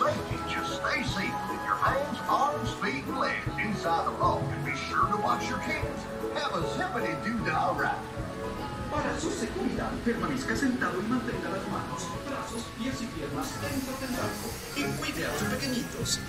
safety. Just stay safe with your hands, arms, feet, and legs inside the vault. And be sure to watch your kids. Have a zippity doodah ride. Para su seguridad, permanezca sentado y mantenga las manos, brazos, pies y piernas dentro del banco. Y cuide a sus pequeñitos.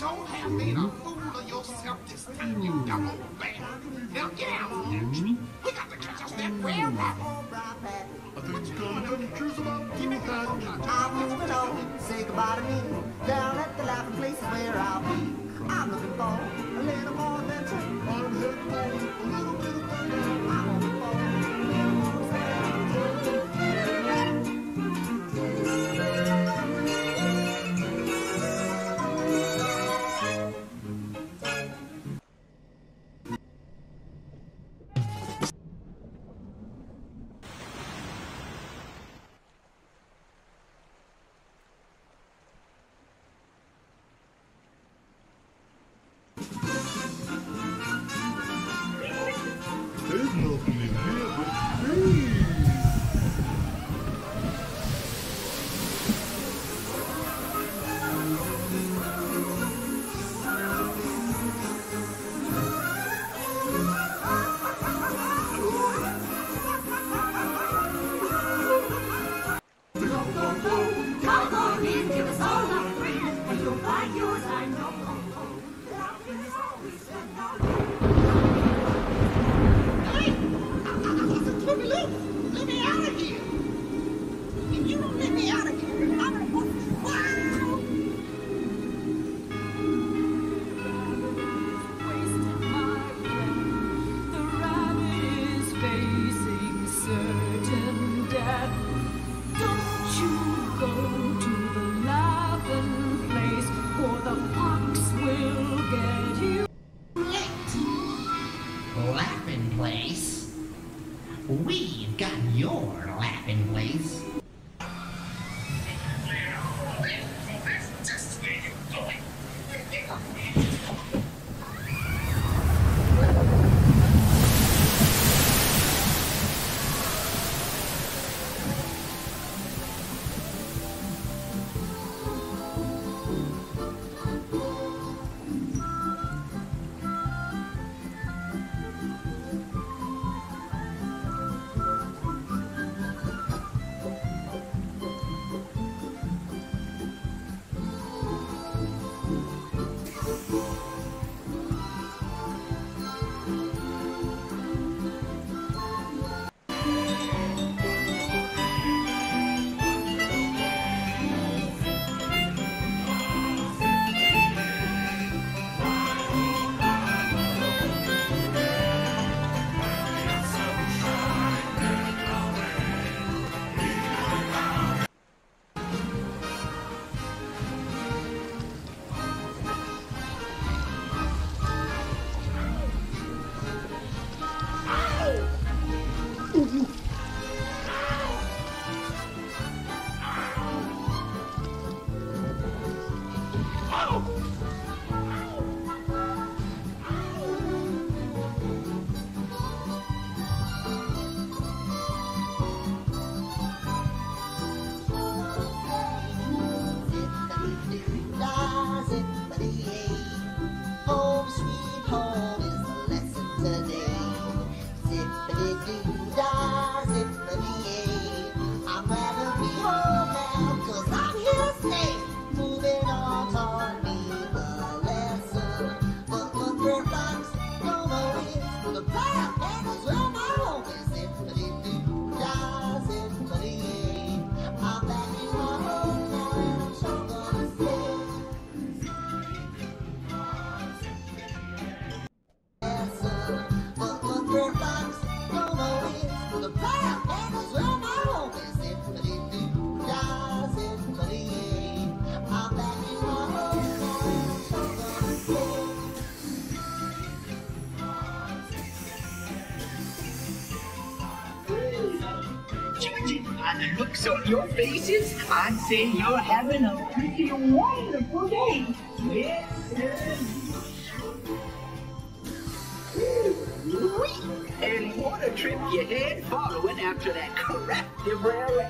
You so have made a fool of yourself this time, you dumb old bear. Now get out here. We got to catch us that Brer Rabbit. I think it's gonna come true about Give me the. I'm moving on, say goodbye to me. Down at the laughing places where I'll be. I'm looking for Oblivion. Looks on your faces, I'd say you're having a pretty wonderful day. Yes, sir. And what a trip you had following after that corrective rally.